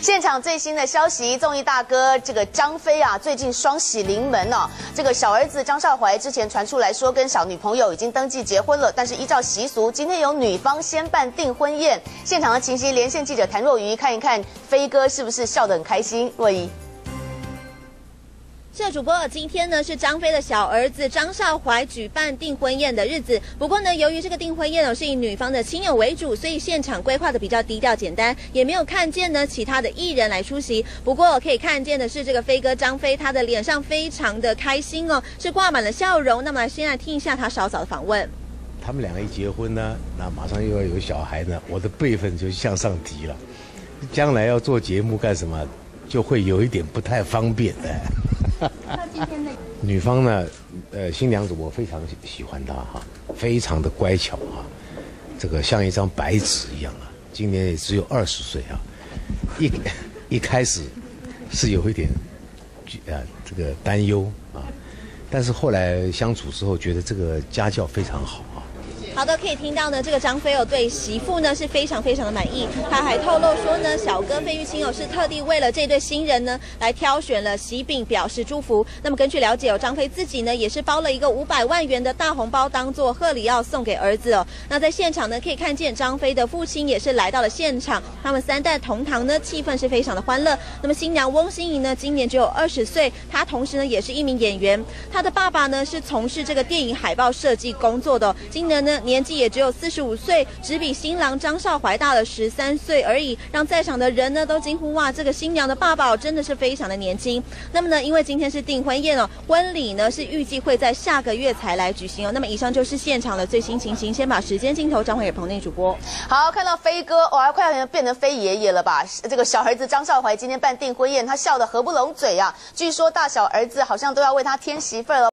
现场最新的消息，综艺大哥这个张飞啊，最近双喜临门哦。这个小儿子张少怀之前传出来说跟小女朋友已经登记结婚了，但是依照习俗，今天由女方先办订婚宴。现场的情形，连线记者谭若愚看一看，飞哥是不是笑得很开心？若愚。是主播，今天呢是张飞的小儿子张少怀举办订婚宴的日子。不过呢，由于这个订婚宴呢是以女方的亲友为主，所以现场规划的比较低调简单，也没有看见呢其他的艺人来出席。不过可以看见的是，这个飞哥张飞他的脸上非常的开心哦，是挂满了笑容。那么先来听一下他稍早的访问。他们两个一结婚呢，那马上又要有小孩呢，我的辈分就向上提了，将来要做节目干什么，就会有一点不太方便的。今天那女方呢？呃，新娘子我非常喜欢她哈，非常的乖巧哈，这个像一张白纸一样啊。今年也只有二十岁啊，一一开始是有一点啊这个担忧啊，但是后来相处之后，觉得这个家教非常好。好的，可以听到呢，这个张飞哦对媳妇呢是非常非常的满意。他还透露说呢，小哥费玉清哦是特地为了这对新人呢来挑选了喜饼表示祝福。那么根据了解哦，张飞自己呢也是包了一个五百万元的大红包当做贺礼要送给儿子哦。那在现场呢可以看见张飞的父亲也是来到了现场，他们三代同堂呢气氛是非常的欢乐。那么新娘翁心怡呢今年只有二十岁，她同时呢也是一名演员。她的爸爸呢是从事这个电影海报设计工作的，今年呢。年纪也只有四十五岁，只比新郎张少怀大了十三岁而已，让在场的人呢都惊呼哇，这个新娘的爸爸真的是非常的年轻。那么呢，因为今天是订婚宴哦，婚礼呢是预计会在下个月才来举行哦。那么以上就是现场的最新情形，先把时间镜头转回给棚内主播。好，看到飞哥，哇，快要变成飞爷爷了吧？这个小儿子张少怀今天办订婚宴，他笑得合不拢嘴啊。据说大小儿子好像都要为他添媳妇了。